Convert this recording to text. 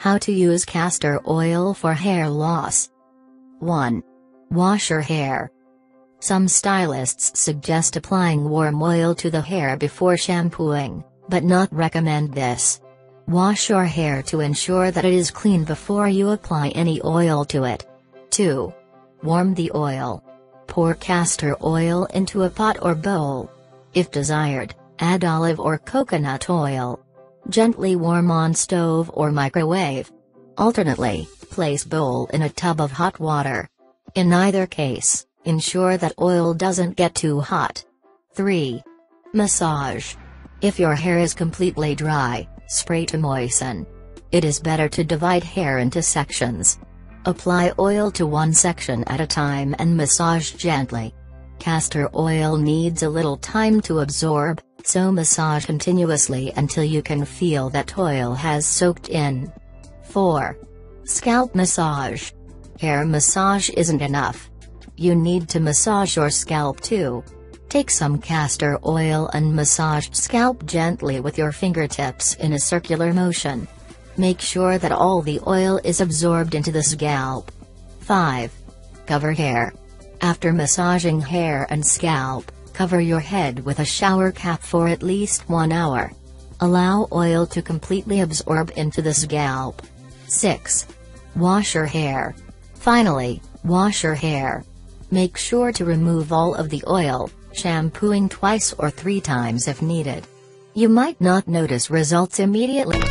How to use castor oil for hair loss. 1. Wash your hair. Some stylists suggest applying warm oil to the hair before shampooing, but not recommend this. Wash your hair to ensure that it is clean before you apply any oil to it. 2. Warm the oil. Pour castor oil into a pot or bowl. If desired, add olive or coconut oil. Gently warm on stove or microwave. Alternately, place bowl in a tub of hot water. In either case, ensure that oil doesn't get too hot. 3. Massage. If your hair is completely dry, Spray to moisten. It is better to divide hair into sections. Apply oil to one section at a time and massage gently. Castor oil needs a little time to absorb, so massage continuously until you can feel that oil has soaked in. 4. Scalp massage. Hair massage isn't enough. You need to massage your scalp too. Take some castor oil and massage scalp gently with your fingertips in a circular motion. Make sure that all the oil is absorbed into the scalp. 5. Cover hair. After massaging hair and scalp, cover your head with a shower cap for at least one hour. Allow oil to completely absorb into the scalp. 6. Wash your hair. Finally, wash your hair. Make sure to remove all of the oil, shampooing twice or three times if needed. You might not notice results immediately.